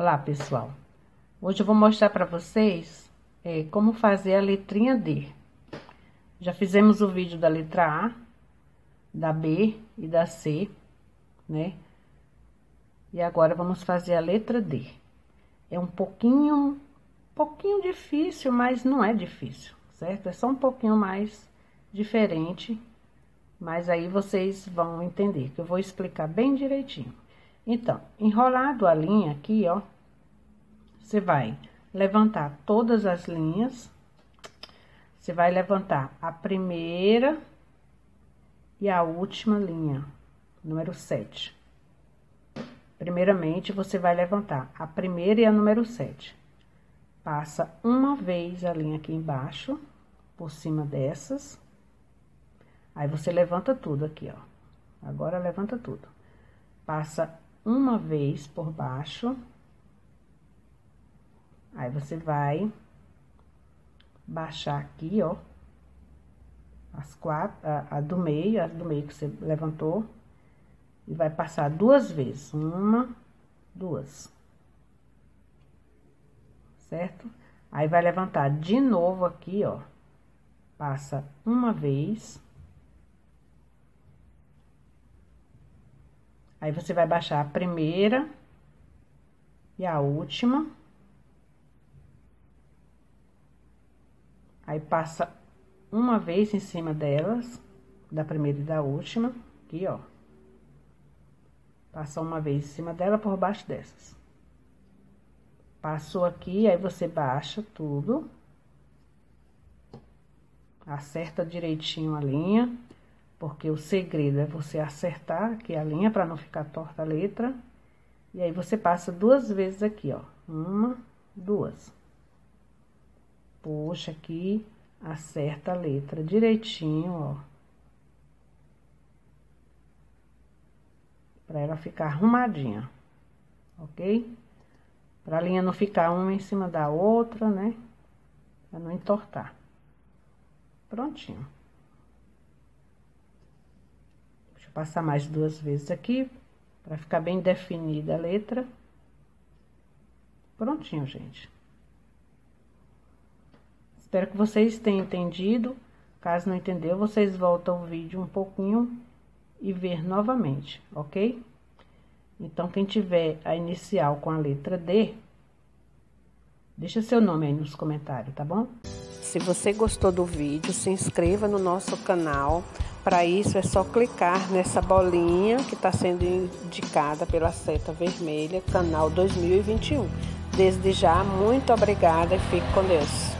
Olá, pessoal. Hoje eu vou mostrar para vocês é, como fazer a letrinha D. Já fizemos o vídeo da letra A, da B e da C, né? E agora vamos fazer a letra D. É um pouquinho, pouquinho difícil, mas não é difícil, certo? É só um pouquinho mais diferente, mas aí vocês vão entender, que eu vou explicar bem direitinho. Então, enrolado a linha aqui, ó, você vai levantar todas as linhas, você vai levantar a primeira e a última linha, número 7. Primeiramente, você vai levantar a primeira e a número 7. Passa uma vez a linha aqui embaixo, por cima dessas. Aí, você levanta tudo aqui, ó. Agora, levanta tudo. Passa uma vez por baixo. Aí, você vai baixar aqui, ó. As quatro, a, a do meio, as do meio que você levantou. E vai passar duas vezes. Uma, duas. Certo? Aí, vai levantar de novo aqui, ó. Passa uma vez. Aí, você vai baixar a primeira e a última. Aí, passa uma vez em cima delas, da primeira e da última, aqui, ó. Passa uma vez em cima dela por baixo dessas. Passou aqui, aí você baixa tudo. Acerta direitinho a linha. Porque o segredo é você acertar aqui a linha para não ficar torta a letra. E aí, você passa duas vezes aqui, ó. Uma, duas. Puxa aqui, acerta a letra direitinho, ó. Pra ela ficar arrumadinha, ok? Pra linha não ficar uma em cima da outra, né? Pra não entortar. Prontinho. Passar mais duas vezes aqui, para ficar bem definida a letra. Prontinho, gente. Espero que vocês tenham entendido. Caso não entendeu, vocês voltam o vídeo um pouquinho e ver novamente, ok? Então, quem tiver a inicial com a letra D, deixa seu nome aí nos comentários, tá bom? Se você gostou do vídeo, se inscreva no nosso canal para isso é só clicar nessa bolinha que está sendo indicada pela seta vermelha, canal 2021. Desde já, muito obrigada e fique com Deus.